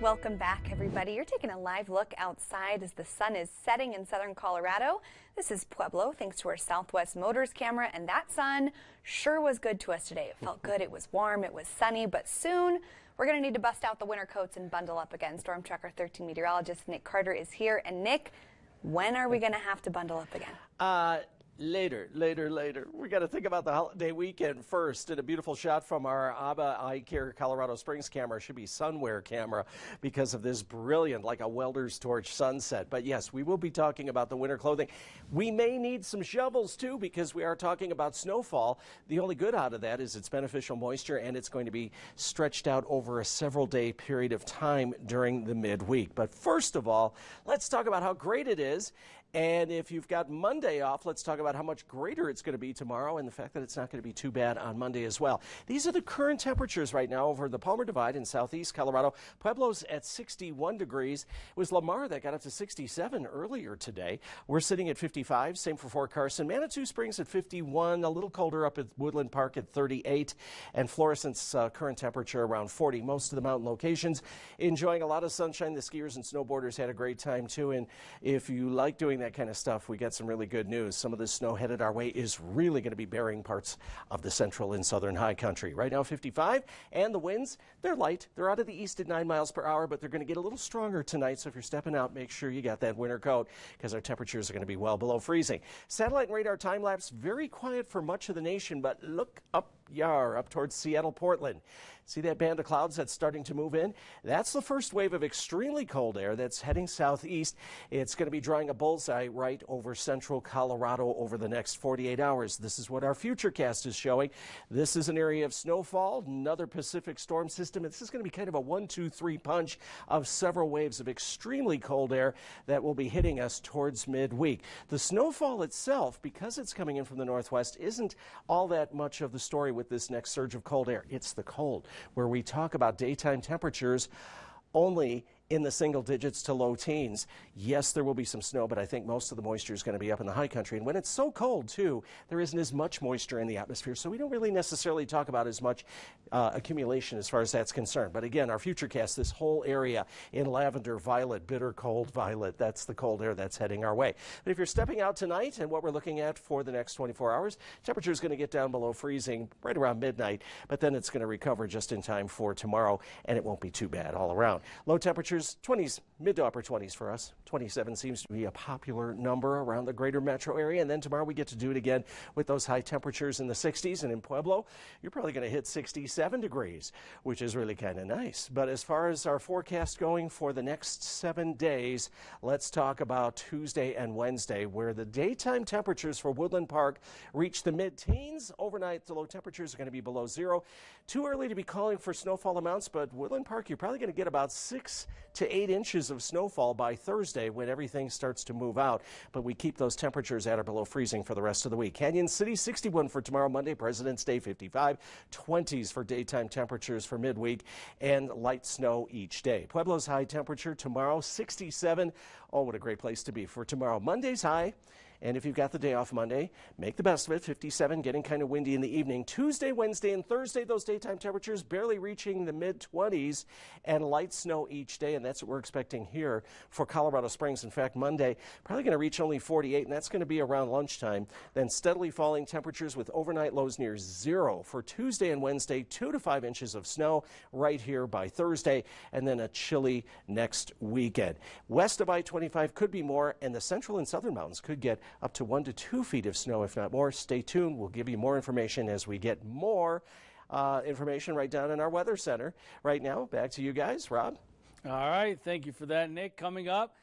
Welcome back, everybody. You're taking a live look outside as the sun is setting in southern Colorado. This is Pueblo, thanks to our Southwest Motors camera, and that sun sure was good to us today. It felt good, it was warm, it was sunny, but soon we're going to need to bust out the winter coats and bundle up again. Storm Tracker 13 meteorologist Nick Carter is here. And Nick, when are we going to have to bundle up again? Uh, Later, later, later. We got to think about the holiday weekend first. And a beautiful shot from our ABBA Eye Care Colorado Springs camera should be Sunwear camera because of this brilliant, like a welder's torch sunset. But yes, we will be talking about the winter clothing. We may need some shovels too because we are talking about snowfall. The only good out of that is it's beneficial moisture and it's going to be stretched out over a several day period of time during the midweek. But first of all, let's talk about how great it is and if you've got Monday off, let's talk about how much greater it's going to be tomorrow and the fact that it's not going to be too bad on Monday as well. These are the current temperatures right now over the Palmer Divide in southeast Colorado. Pueblo's at 61 degrees. It was Lamar that got up to 67 earlier today. We're sitting at 55. Same for Fort Carson. Manitou Springs at 51. A little colder up at Woodland Park at 38. And Florissant's uh, current temperature around 40. Most of the mountain locations enjoying a lot of sunshine. The skiers and snowboarders had a great time too. And if you like doing that, kind of stuff, we get some really good news. Some of the snow headed our way is really going to be burying parts of the central and southern high country. Right now, 55, and the winds, they're light. They're out of the east at 9 miles per hour, but they're going to get a little stronger tonight. So if you're stepping out, make sure you got that winter coat because our temperatures are going to be well below freezing. Satellite and radar time lapse, very quiet for much of the nation, but look up Yar up towards Seattle, Portland. See that band of clouds that's starting to move in? That's the first wave of extremely cold air that's heading southeast. It's going to be drawing a bullseye right over central Colorado over the next 48 hours. This is what our futurecast is showing. This is an area of snowfall, another Pacific storm system. This is going to be kind of a one, two, three punch of several waves of extremely cold air that will be hitting us towards midweek. The snowfall itself, because it's coming in from the northwest, isn't all that much of the story with this next surge of cold air. It's the cold, where we talk about daytime temperatures only in the single digits to low teens. Yes, there will be some snow, but I think most of the moisture is going to be up in the high country. And when it's so cold, too, there isn't as much moisture in the atmosphere, so we don't really necessarily talk about as much uh, accumulation as far as that's concerned. But again, our futurecast, this whole area in lavender, violet, bitter cold violet, that's the cold air that's heading our way. But if you're stepping out tonight and what we're looking at for the next 24 hours, temperature is going to get down below freezing right around midnight, but then it's going to recover just in time for tomorrow, and it won't be too bad all around. Low temperatures 20s, mid to upper 20s for us. 27 seems to be a popular number around the greater metro area. And then tomorrow we get to do it again with those high temperatures in the 60s. And in Pueblo, you're probably going to hit 67 degrees, which is really kind of nice. But as far as our forecast going for the next seven days, let's talk about Tuesday and Wednesday, where the daytime temperatures for Woodland Park reach the mid teens. Overnight, the low temperatures are going to be below zero. Too early to be calling for snowfall amounts, but Woodland Park, you're probably going to get about six to eight inches of snowfall by Thursday when everything starts to move out. But we keep those temperatures at or below freezing for the rest of the week. Cañon City 61 for tomorrow, Monday, President's Day 55, 20s for daytime temperatures for midweek, and light snow each day. Pueblo's high temperature tomorrow 67. Oh, what a great place to be for tomorrow. Monday's high. And if you've got the day off Monday, make the best of it. 57, getting kind of windy in the evening. Tuesday, Wednesday, and Thursday, those daytime temperatures barely reaching the mid 20s and light snow each day. And that's what we're expecting here for Colorado Springs. In fact, Monday, probably going to reach only 48, and that's going to be around lunchtime. Then steadily falling temperatures with overnight lows near zero for Tuesday and Wednesday, two to five inches of snow right here by Thursday, and then a chilly next weekend. West of I 25 could be more, and the central and southern mountains could get up to one to two feet of snow, if not more. Stay tuned. We'll give you more information as we get more uh, information right down in our weather center. Right now, back to you guys. Rob? All right. Thank you for that, Nick. Coming up,